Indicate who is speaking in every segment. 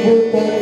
Speaker 1: puta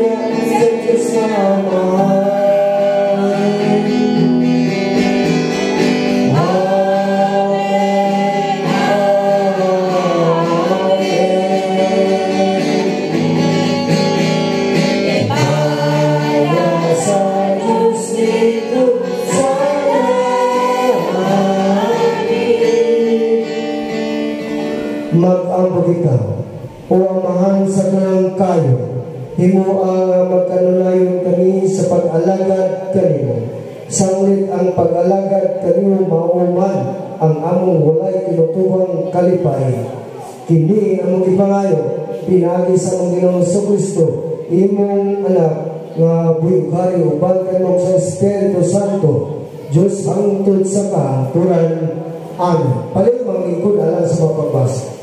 Speaker 1: at ang pagikaw o ang sa kanang kayo himo ah, ang magkanulayon kami sa pag-alagad kanimo sangulit ang pag-alagad kanimo mauman ang among walay tinutubang kalipay kini ang ipangayo pinagi sa mong Ginoong Kristo imong anak nga buyuhari uban kanimo sa Espiritu Santo Diyos hangtod sa kahaturan Amen. Palit mga lingkod alam sa mga.